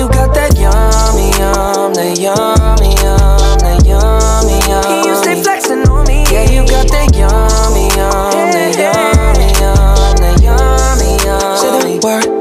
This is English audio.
you got that yummy, yum, that yummy, yum, that yummy, yum. You stay flexing on me. Yeah, you got that yummy, yum, that yummy, yum, that yummy, yum. Say the word.